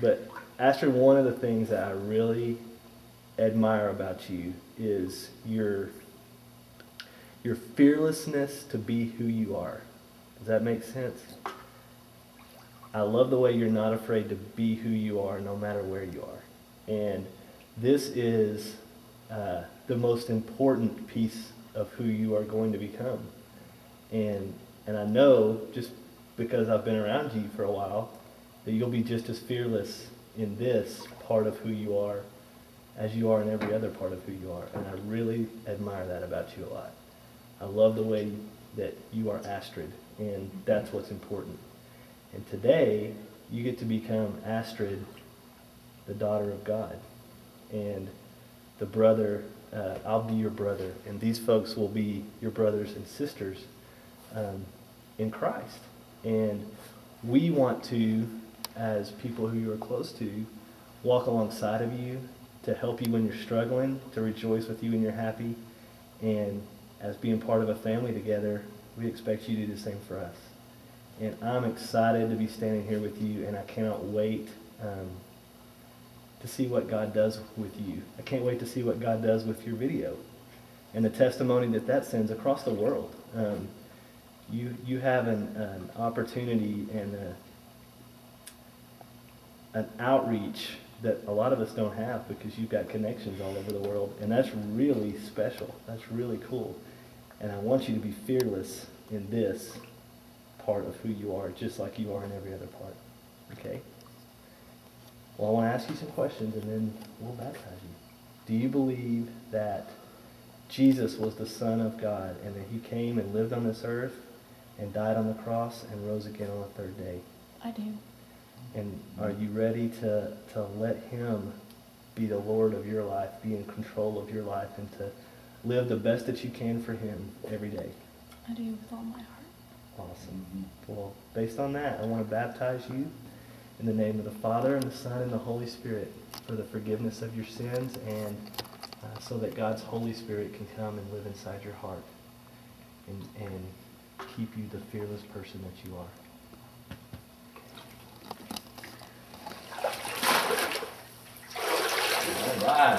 but Astrid, one of the things that I really admire about you is your your fearlessness to be who you are. Does that make sense? I love the way you're not afraid to be who you are no matter where you are. And this is uh, the most important piece of who you are going to become. And, and I know, just because I've been around you for a while, that you'll be just as fearless in this part of who you are as you are in every other part of who you are. And I really admire that about you a lot. I love the way that you are Astrid, and that's what's important. And today, you get to become Astrid, the daughter of God. And the brother, uh, I'll be your brother. And these folks will be your brothers and sisters um, in Christ. And we want to, as people who you are close to, walk alongside of you to help you when you're struggling, to rejoice with you when you're happy. And as being part of a family together, we expect you to do the same for us. And I'm excited to be standing here with you, and I cannot wait um, to see what God does with you. I can't wait to see what God does with your video and the testimony that that sends across the world. Um, you, you have an, an opportunity and a, an outreach that a lot of us don't have because you've got connections all over the world. And that's really special. That's really cool. And I want you to be fearless in this part of who you are, just like you are in every other part. Okay? Well, I want to ask you some questions and then we'll baptize you. Do you believe that Jesus was the Son of God and that he came and lived on this earth and died on the cross and rose again on the third day? I do. And are you ready to, to let him be the Lord of your life, be in control of your life, and to live the best that you can for him every day? I do with all my heart. Awesome. Well, based on that, I want to baptize you in the name of the Father, and the Son, and the Holy Spirit for the forgiveness of your sins and uh, so that God's Holy Spirit can come and live inside your heart and, and keep you the fearless person that you are. Apaan?